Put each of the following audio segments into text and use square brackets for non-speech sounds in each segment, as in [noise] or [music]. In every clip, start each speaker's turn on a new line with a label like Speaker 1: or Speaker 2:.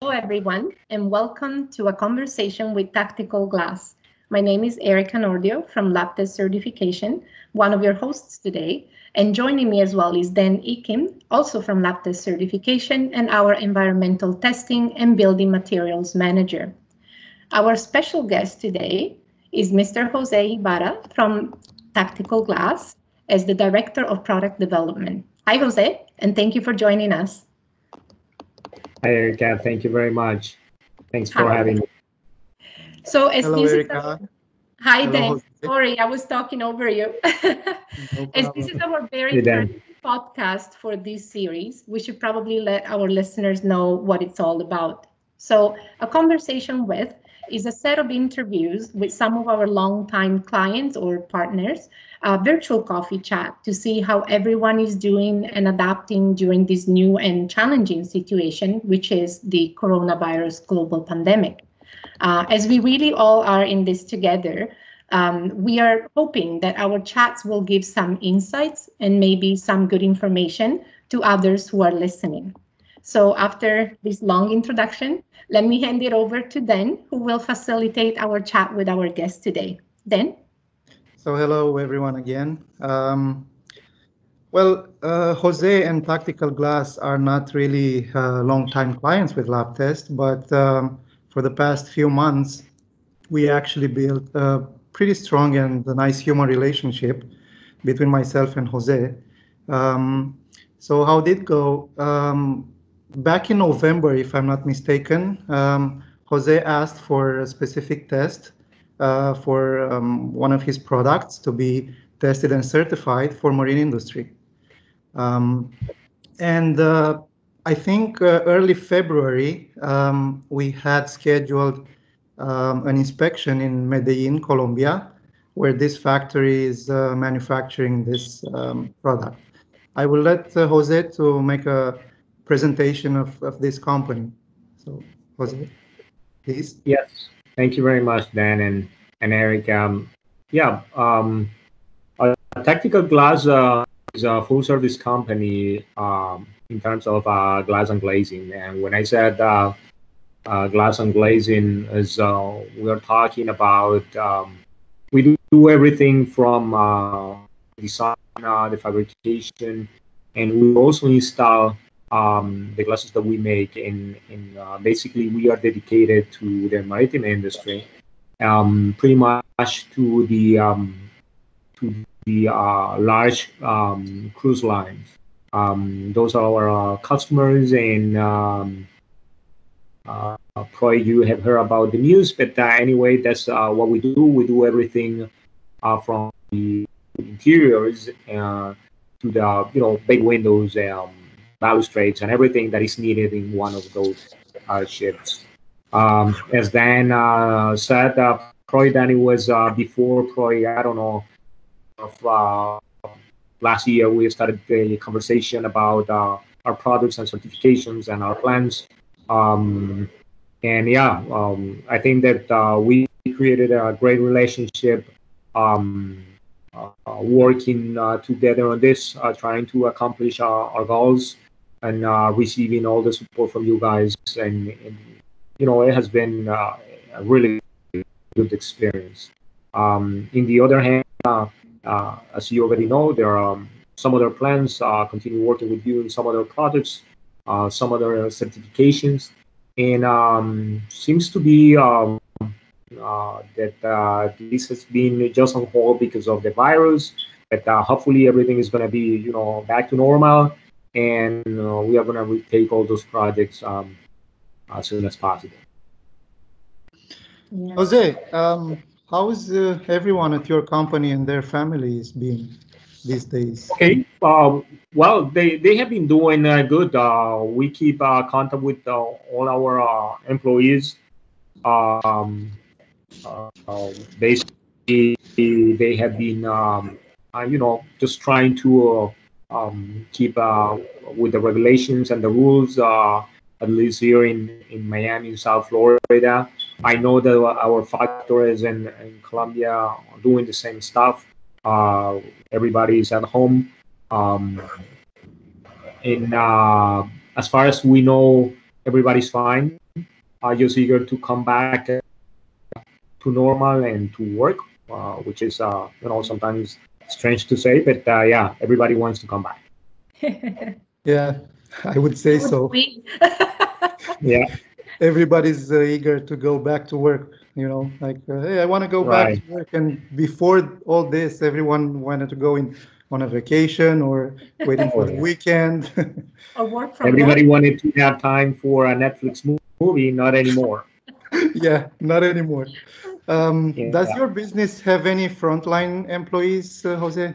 Speaker 1: Hello, everyone, and welcome to a conversation with Tactical Glass. My name is Erica Nordio from LabTest Certification, one of your hosts today. And joining me as well is Dan Ikim, also from LabTest Certification and our Environmental Testing and Building Materials Manager. Our special guest today is Mr. Jose Ibarra from Tactical Glass as the Director of Product Development. Hi, Jose, and thank you for joining us.
Speaker 2: Hi, Erica. Thank you very much. Thanks for Hi. having me.
Speaker 1: So, as Hello, Erica. is Hi, Hello, Dan. Jose. Sorry, I was talking over you. [laughs] no as this is our very first podcast for this series, we should probably let our listeners know what it's all about. So, a conversation with is a set of interviews with some of our longtime clients or partners, a virtual coffee chat to see how everyone is doing and adapting during this new and challenging situation, which is the coronavirus global pandemic. Uh, as we really all are in this together, um, we are hoping that our chats will give some insights and maybe some good information to others who are listening. So after this long introduction, let me hand it over to Dan, who will facilitate our chat with our guest today. Dan?
Speaker 3: So hello, everyone, again. Um, well, uh, Jose and Tactical Glass are not really uh, long-time clients with LabTest, but um, for the past few months, we actually built a pretty strong and nice human relationship between myself and Jose. Um, so how did it go? Um, back in November, if I'm not mistaken, um, Jose asked for a specific test uh, for um, one of his products to be tested and certified for marine industry. Um, and uh, I think uh, early February, um, we had scheduled um, an inspection in Medellin, Colombia, where this factory is uh, manufacturing this um, product. I will let uh, Jose to make a presentation of, of this company. So, Jose, please.
Speaker 2: Yes, thank you very much, Dan and, and Eric. Um, yeah, um, uh, Tactical Glass uh, is a full service company um, in terms of uh, glass and glazing. And when I said uh, uh, glass and glazing, is uh, we are talking about um, we do, do everything from uh, design, the fabrication, and we also install um, the glasses that we make in uh, basically we are dedicated to the maritime industry um, pretty much to the um, to the uh, large um, cruise lines um, those are our uh, customers and um, uh, probably you have heard about the news but uh, anyway that's uh, what we do we do everything from the interiors to the you know big windows um, balustrades and everything that is needed in one of those uh, ships. Um, as Dan uh, said, uh, probably Danny was uh, before probably I don't know of last year we started a conversation about our products and certifications and our plans. Um, and yeah, um, I think that uh, we created a great relationship. Um, uh, working uh, together on this, trying to accomplish our, our goals and receiving all the support from you guys. And, and you know, it has been uh, a really good experience. Um, in the other hand, uh, uh as you already know, there are um, some other plans, uh, continue working with you in some other projects, uh, some other certifications, and um, seems to be um, that this has been just on hold because of the virus. But hopefully everything is going to be, you know, back to normal and we are going to retake all those projects um, as soon as possible.
Speaker 3: Yeah. Jose, um, how is uh, everyone at your company and their families been these days?
Speaker 2: Okay, uh, well, they, they have been doing uh, good. Uh, we keep uh, contact with all our employees. Um, basically, they have been, um, you know, just trying to um, keep uh, with the regulations and the rules, at least here in, in Miami, South Florida. I know that our factories in, in Colombia are doing the same stuff. Uh, everybody is at home. Um, and uh, as far as we know, everybody's fine. are just eager to come back to normal and to work, uh, which is uh, you know sometimes strange to say, but uh, yeah, everybody wants to come back. [laughs]
Speaker 3: yeah, [laughs] I would say so. [laughs]
Speaker 2: yeah,
Speaker 3: everybody's uh, eager to go back to work. You know, like uh, hey, I want to go right. back to work. And before all this, everyone wanted to go in on a vacation or waiting for the [laughs] weekend.
Speaker 1: or work from
Speaker 2: Everybody home. wanted to have time for a Netflix movie, not anymore.
Speaker 3: yeah, not anymore. Um, yeah. Does your business have any frontline employees, uh, Jose?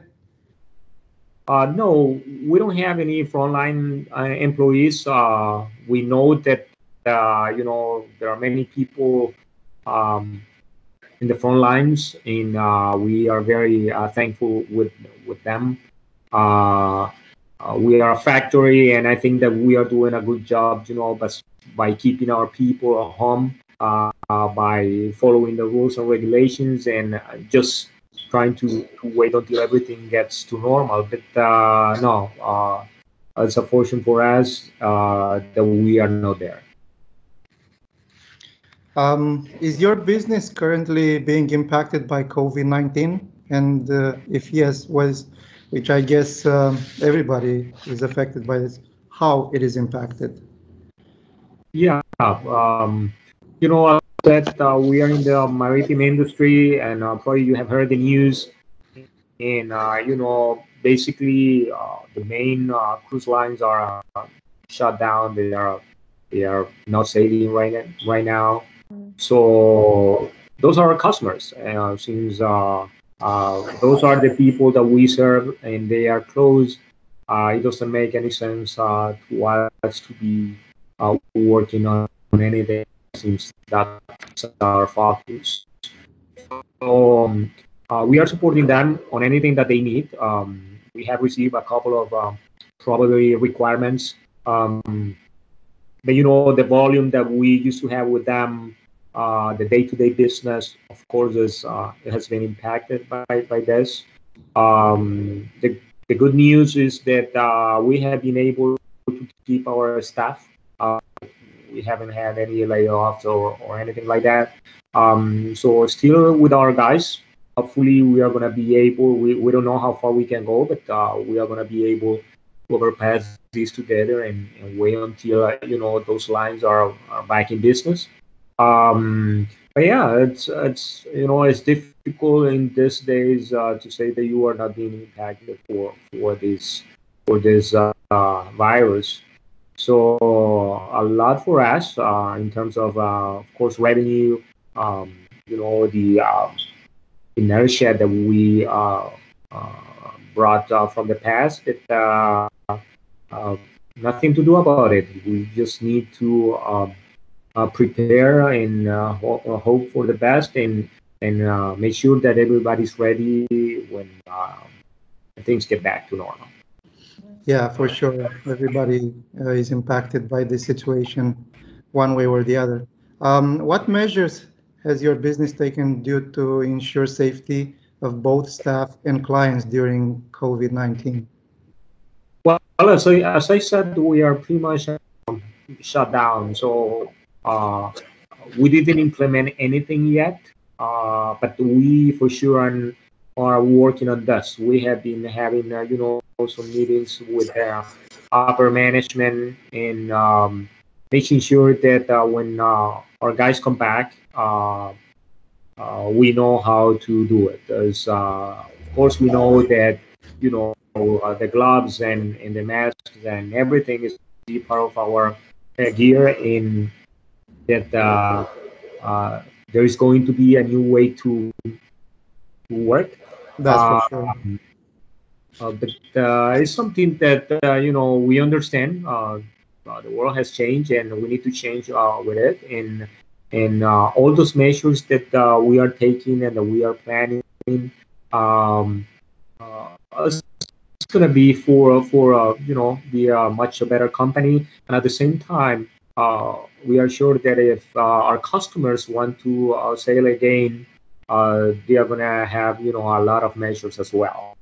Speaker 2: Uh, no, we don't have any frontline uh, employees. Uh, we know that uh, you know there are many people um, in the front lines, and uh, we are very thankful with with them. we are a factory, and I think that we are doing a good job, you know, but by keeping our people at home uh, by following the rules and regulations and just trying to, to wait until everything gets to normal. But uh, no, uh, it's a fortune for us uh, that we are not there.
Speaker 3: Um, is your business currently being impacted by COVID 19? And uh, if yes, was which I guess um, everybody is affected by this, how it is impacted?
Speaker 2: Yeah, um, you know that uh, we are in the maritime industry, and uh, probably you have heard the news. And uh, you know, basically, uh, the main uh, cruise lines are shut down. They are they are not sailing right now, right now. So those are our customers. Uh, since those are the people that we serve, and they are closed, it doesn't make any sense to us to be working on anything since that's our focus. So, um, uh, we are supporting them on anything that they need. Um, we have received a couple of um, probably requirements. Um, but you know, the volume that we used to have with them, uh, the day-to-day business, of course, is uh, has been impacted by by this. Um, the the good news is that uh, we have been able to keep our staff. We haven't had any layoffs or, or anything like that. Um, so still with our guys, hopefully we are going to be able, we, we don't know how far we can go, but uh, we are going to be able to overpass this together and, and wait until, uh, you know, those lines are, are back in business. Um, but yeah, it's, it's, you know, it's difficult in these days uh, to say that you are not being impacted for, for this, for this uh, virus. So a lot for us uh, in terms of, uh, of course, revenue. Um, you know the um, inertia that we uh, uh brought uh, from the past. Uh, nothing to do about it. We just need to um, prepare and ho- hope for the best and and make sure that everybody's ready when things get back to normal.
Speaker 3: Yeah, for sure. Everybody uh, is impacted by this situation one way or the other. Um, what measures has your business taken due to ensure safety of both staff and clients during COVID 19?
Speaker 2: Well, as I, as I said, we are pretty much um, shut down. So uh, we didn't implement anything yet, uh, but we for sure are, are working on this. We have been having, uh, you know, some meetings with uh, upper management and um, making sure that uh, when uh, our guys come back, uh, uh, we know how to do it. As, uh, of course, we know that you know the gloves and, and the masks and everything is part of our gear. In that there is going to be a new way to to work.
Speaker 3: That's for sure. Um,
Speaker 2: but uh, it's something that uh, you know we understand. the world has changed, and we need to change with it. And and all those measures that we are taking and we are planning, um, it's going to be for for you know be a much better company. And at the same time, uh, we are sure that if uh, our customers want to uh, sail again, they are gonna have you know a lot of measures as well.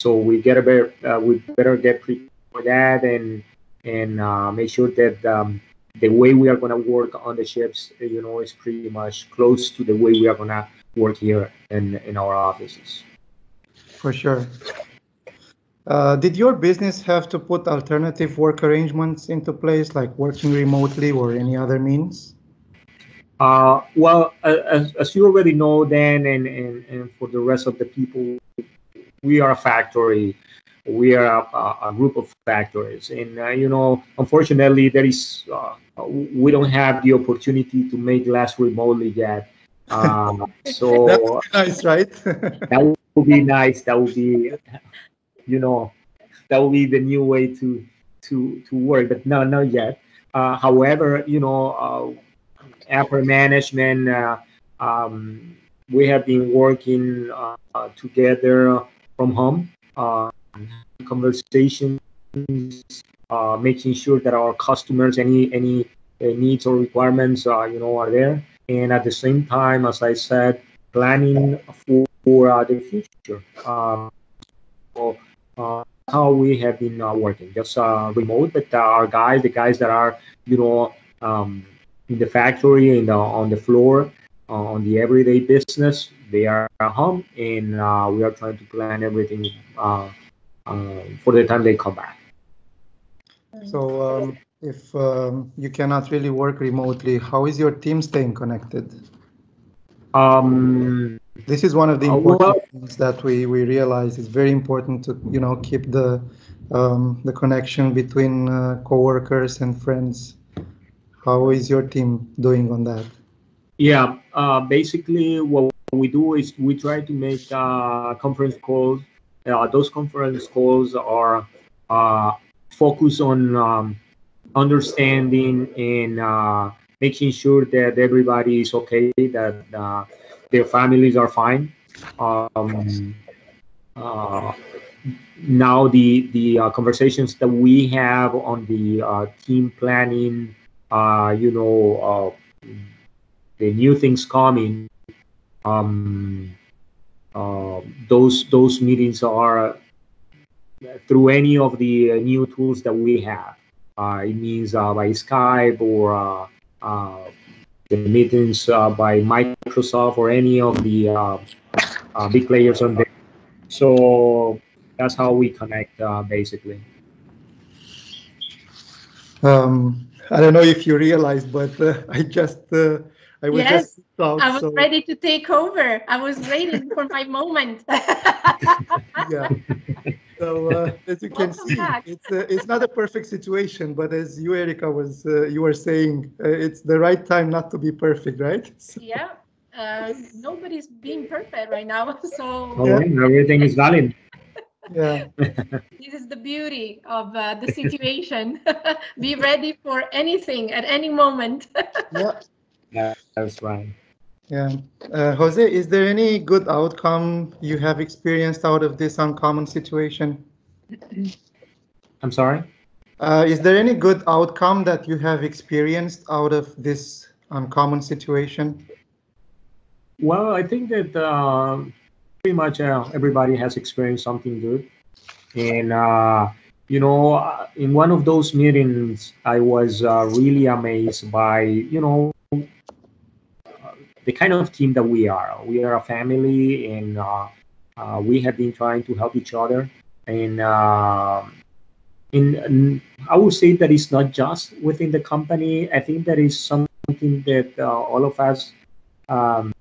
Speaker 2: So we get a better, uh, we better get prepared for that and and uh, make sure that um, the way we are going to work on the ships, you know, is pretty much close to the way we are going to work here in, in our offices.
Speaker 3: For sure. Uh, did your business have to put alternative work arrangements into place, like working remotely or any other means?
Speaker 2: Uh, well, as, as you already know, Dan, and, and, and for the rest of the people, we are a factory. We are a, a group of factories. And, uh, you know, unfortunately, there is, uh, we don't have the opportunity to make glass remotely yet. Um, [laughs] so
Speaker 3: nice, right? [laughs]
Speaker 2: that would be nice. That would be, you know, that would be the new way to to to work. But no, not yet. Uh, however, you know, uh, upper management, uh, um, we have been working uh, together from home, uh, conversations, uh, making sure that our customers any any needs or requirements, you know, are there and at the same time, as I said, planning for, for uh, the future. Um, so, uh, how we have been uh, working, just uh, remote, but uh, our guys, the guys that are, you know, um, in the factory and on the floor, uh, on the everyday business, they are at home, and we are trying to plan everything for the time they come back.
Speaker 3: So, um, if um, you cannot really work remotely, how is your team staying connected?
Speaker 2: Um,
Speaker 3: this is one of the uh, important well, things that we, we realize is very important to you know keep the um, the connection between uh, coworkers and friends. How is your team doing on that?
Speaker 2: Yeah, uh, basically what we do is we try to make uh, conference calls. Uh, those conference calls are uh, focus on um, understanding and uh, making sure that everybody is okay, that uh, their families are fine. Um, now the the conversations that we have on the team planning, you know, the new things coming. Um, those those meetings are through any of the new tools that we have. Uh, it means uh, by Skype or uh, the meetings by Microsoft or any of the big players on there. So that's how we connect basically.
Speaker 3: Um, I don't know if you realize, but uh, [laughs] I just uh, I was
Speaker 1: yes,
Speaker 3: just
Speaker 1: out, I was so. ready to take over. I was waiting for my moment. [laughs]
Speaker 3: yeah. So uh, as you can Welcome see, back. it's uh, it's not a perfect situation, but as you, Erica, was uh, you were saying, uh, it's the right time not to be perfect, right? [laughs]
Speaker 1: So. Yeah, uh, nobody's being perfect right now, [laughs] so
Speaker 2: oh, yeah. everything is valid.
Speaker 3: yeah,
Speaker 1: this is the beauty of uh, the situation. be ready for anything at any moment.
Speaker 3: yeah,
Speaker 2: yeah, that's right.
Speaker 3: Yeah. Uh, Jose, is there any good outcome you have experienced out of this uncommon situation? [clears throat]
Speaker 2: I'm sorry?
Speaker 3: Uh, is there any good outcome that you have experienced out of this uncommon situation?
Speaker 2: Well, I think that uh, pretty much uh, everybody has experienced something good. And, uh, you know, uh, in one of those meetings, I was really amazed by, you know, the kind of team that we are. We are a family, and uh, uh, we have been trying to help each other. And uh, in, in, I would say that it's not just within the company. I think that is something that uh, all of us um,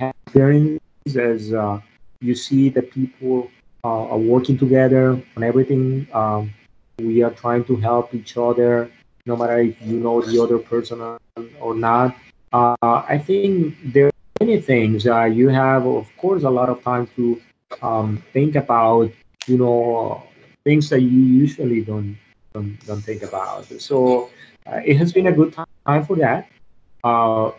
Speaker 2: have experienced as uh, you see the people uh, are working together on everything. Um, we are trying to help each other, no matter if you know the other person or not. Uh, I think there are many things. Uh, you have, of course, a lot of time to um, think about, you know, things that you usually don't don't, don't think about. So uh, it has been a good time for that. Uh,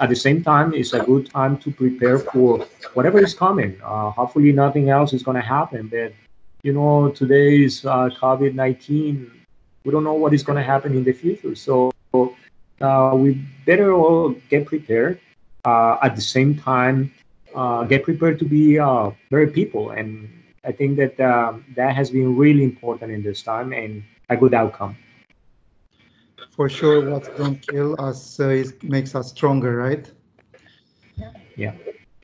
Speaker 2: at the same time, it's a good time to prepare for whatever is coming. Uh, hopefully, nothing else is going to happen. But you know, today's uh, COVID nineteen. We don't know what is going to happen in the future. So uh, we better all get prepared. Uh, at the same time, uh, get prepared to be uh, very people, and I think that um, that has been really important in this time and a good outcome.
Speaker 3: for sure what don't kill us uh, is, makes us stronger, right?
Speaker 2: Yeah. yeah.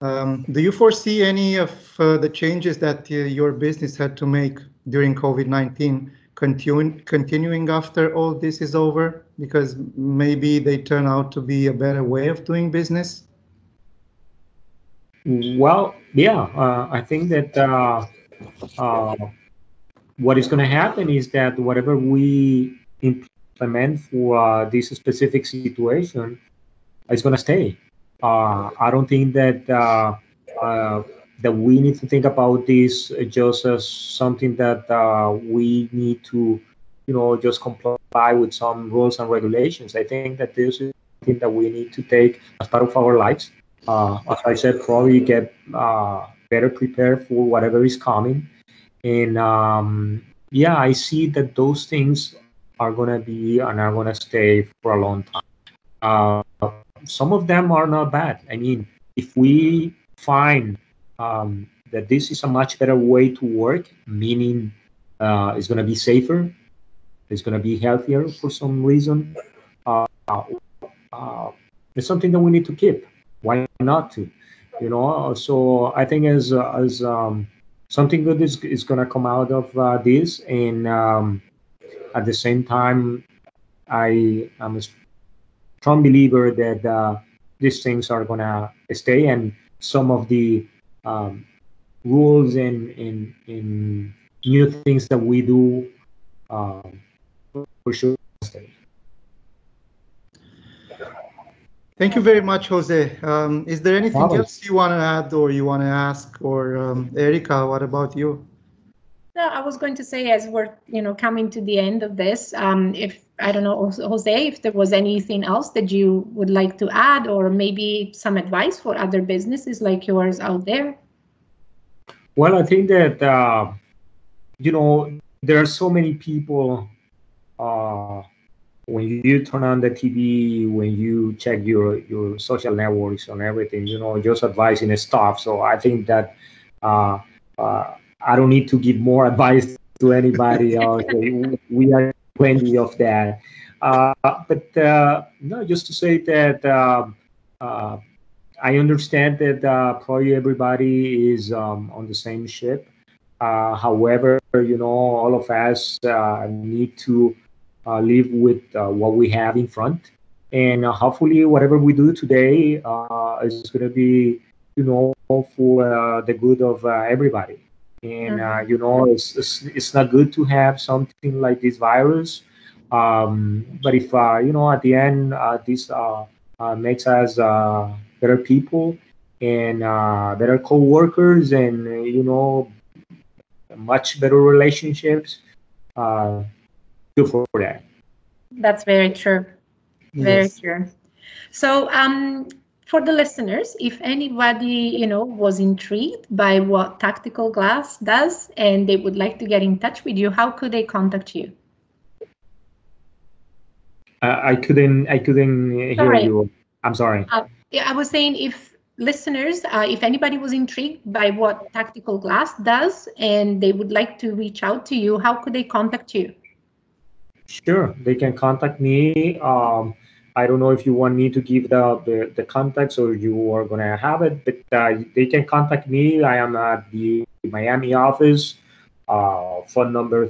Speaker 3: Um, do you foresee any of uh, the changes that uh, your business had to make during COVID-19 continuing continuing after all this is over? Because maybe they turn out to be a better way of doing business.
Speaker 2: Well, yeah, uh, I think that uh, uh, what is going to happen is that whatever we implement for uh, this specific situation is going to stay. Uh, I don't think that uh, that we need to think about this just as something that we need to, you know, just comply with some rules and regulations. I think that this is something that we need to take as part of our lives uh, as I said, probably get uh, better prepared for whatever is coming. And um, yeah, I see that those things are going to be and are going to stay for a long time. Uh, some of them are not bad. I mean, if we find um, that this is a much better way to work, meaning uh, it's going to be safer, it's going to be healthier for some reason, uh, uh, it's something that we need to keep. Why not to? You know so i think as as um, something good is, is going to come out of uh, this and um, at the same time i am a strong believer that uh, these things are going to stay and some of the um, rules and in in new things that we do uh, for sure
Speaker 3: Thank you very much, Jose. Um, is there anything wow. else you want to add or you want to ask? Or um, Erica, what about you?
Speaker 1: No, I was going to say as we're you know coming to the end of this, um, if I don't know, Jose, if there was anything else that you would like to add, or maybe some advice for other businesses like yours out there.
Speaker 2: Well, I think that uh, you know there are so many people uh, when you turn on the TV, when you check your your social networks and everything, you know, just advising stuff. So I think that uh, uh, I don't need to give more [laughs] advice to anybody [laughs] else. we are plenty of that. Uh, but uh, no, just to say that um, uh, I understand that uh, probably everybody is um, on the same ship. however, you know, all of us need to uh, live with uh, what we have in front. And uh, hopefully, whatever we do today is going to be, you know, for the good of everybody. And mm-hmm. you know, it's, it's, it's not good to have something like this virus. Um, but if you know, at the end, this makes us better people and uh, better co-workers and you know much better relationships uh, for that.
Speaker 1: That's very true. Very yes. true. So, um, for the listeners, if anybody you know was intrigued by what Tactical Glass does and they would like to get in touch with you, how could they contact you?
Speaker 2: Uh, I couldn't. I couldn't hear sorry. you. I'm sorry. Uh,
Speaker 1: yeah, I was saying if listeners, uh, if anybody was intrigued by what Tactical Glass does and they would like to reach out to you, how could they contact you?
Speaker 2: Sure, they can contact me. Um, I don't know if you want me to give the, the, the contacts or you are going to have it, but uh, they can contact me. I am at the Miami office, uh, phone number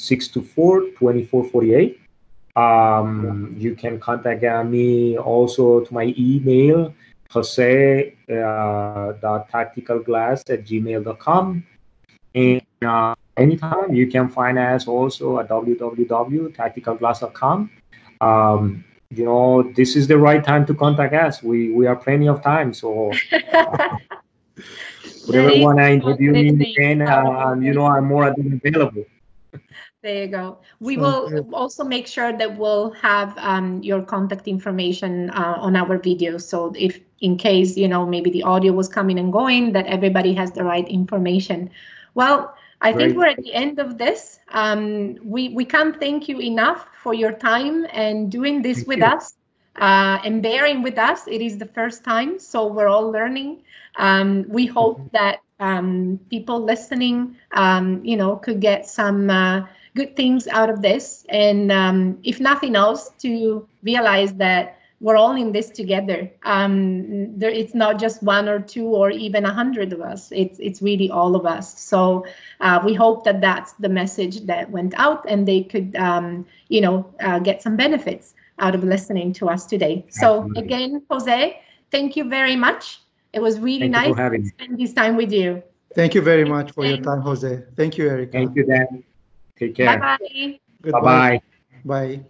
Speaker 2: 304-624-2448. Um, you can contact me also to my email, jose uh, tacticalglass at gmail.com. And uh, anytime. You can find us also at www.tacticalglass.com. Um, you know, this is the right time to contact us. We we are plenty of time, so uh, [laughs] whatever you want to interview me again, uh, you know, I'm more available. [laughs]
Speaker 1: There you go. We will also make sure that we'll have um, your contact information uh, on our videos. So if in case, you know, maybe the audio was coming and going, that everybody has the right information. Well, I think we're at the end of this. Um, we, we can't thank you enough for your time and doing this thank with you. us uh, and bearing with us. It is the first time, so we're all learning. Um, we hope mm-hmm. that um, people listening, um, you know, could get some uh, good things out of this. And um, if nothing else, to realize that we're all in this together. Um, there, it's not just one or two or even a hundred of us. It's it's really all of us. So uh, we hope that that's the message that went out, and they could, um, you know, uh, get some benefits out of listening to us today. So again, Jose, thank you very much. It was really
Speaker 2: thank
Speaker 1: nice to spend this time with you.
Speaker 3: Thank you very much for your time, Jose. Thank you, Erica.
Speaker 2: Thank you, Dan. Take care.
Speaker 1: Bye-bye.
Speaker 2: Bye-bye.
Speaker 3: Bye.